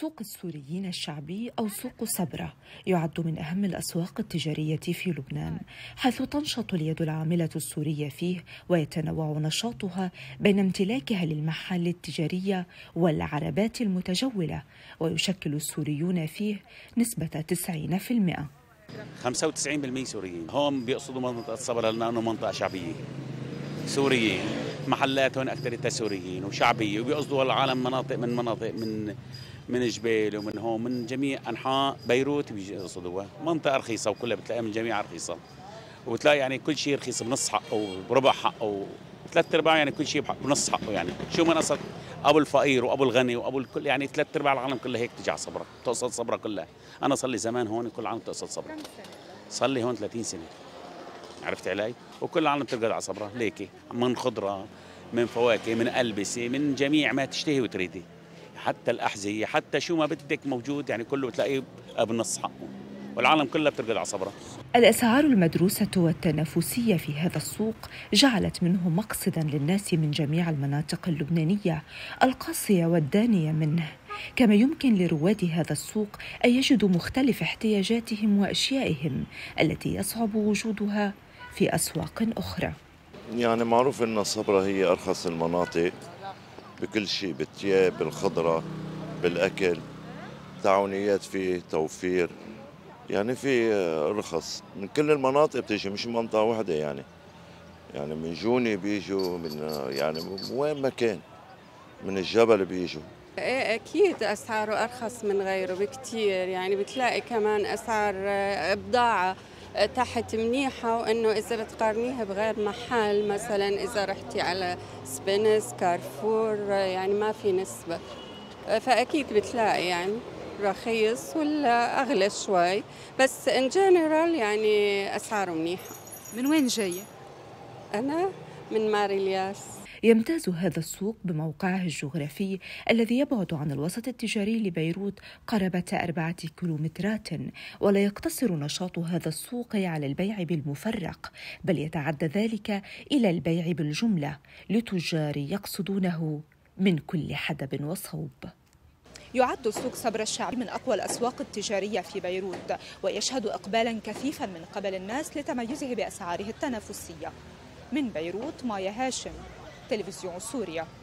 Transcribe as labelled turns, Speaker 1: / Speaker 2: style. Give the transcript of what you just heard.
Speaker 1: سوق السوريين الشعبي أو سوق صبرة يعد من أهم الأسواق التجارية في لبنان حيث تنشط اليد العاملة السورية فيه ويتنوع نشاطها بين امتلاكها للمحال التجارية والعربات المتجولة ويشكل السوريون فيه نسبة 90%
Speaker 2: 95% سوريين. هون بيقصدوا منطقة صبرة لأنه منطقة شعبية. سوريين محلاتهم أكثريتها سوريين وشعبية وبيقصدوا العالم مناطق من مناطق من من جبيل ومن هون من جميع أنحاء بيروت بيقصدوها منطقة رخيصة وكلها بتلاقيها من جميع رخيصه وبتلاقي يعني كل شيء رخيص بنص حقه وربع حقه ثلاث أرباع يعني كل شيء بنص حقه يعني. شو من قصد أبو الفقير وأبو الغني وأبو الكل يعني ثلاث أرباع العالم كلها هيك تجي على صبرا تقصد صبرا كلها. أنا صار لي زمان هون كل العالم تقصد صبرا صار لي هون 30 سنة. عرفت علي؟ وكل العالم ترقد على صبرا ليكي؟ من خضرة من فواكه من ألبسة من جميع ما تشتهي وتريدي. حتى الأحذية حتى شو ما بدك موجود يعني كله بتلاقيه بنص حقه. والعالم كلها بترقد على صبرها
Speaker 1: الأسعار المدروسة والتنافسية في هذا السوق جعلت منه مقصدا للناس من جميع المناطق اللبنانية القاصية والدانية منه. كما يمكن لرواد هذا السوق أن يجدوا مختلف احتياجاتهم وأشيائهم التي يصعب وجودها في أسواق أخرى.
Speaker 3: يعني معروف أن صبرا هي أرخص المناطق. بكل شيء بالثياب بالخضرة بالأكل. تعاونيات في توفير. يعني في رخص من كل المناطق بتيجي مش منطقة واحدة يعني. يعني من جوني بيجوا من يعني وين ما كان. من الجبل بيجوا.
Speaker 4: إيه أكيد أسعاره أرخص من غيره بكثير يعني بتلاقي كمان أسعار بضاعه تحت منيحة وإنه إذا بتقارنيها بغير محل مثلا إذا رحتي على سبينس كارفور يعني ما في نسبة. فأكيد بتلاقي يعني رخيص ولا أغلى شوي. بس in general يعني أسعاره منيحة.
Speaker 1: من وين جاية؟
Speaker 4: أنا من مار الياس.
Speaker 1: يمتاز هذا السوق بموقعه الجغرافي الذي يبعد عن الوسط التجاري لبيروت قرابة أربعة كيلومترات ولا يقتصر نشاط هذا السوق على البيع بالمفرق بل يتعدى ذلك إلى البيع بالجملة لتجار يقصدونه من كل حدب وصوب.
Speaker 5: يعد سوق صبر الشعبي من أقوى الأسواق التجارية في بيروت ويشهد إقبالا كثيفا من قبل الناس لتميزه بأسعاره التنافسية. من بيروت مايا هاشم. televisão Suriye.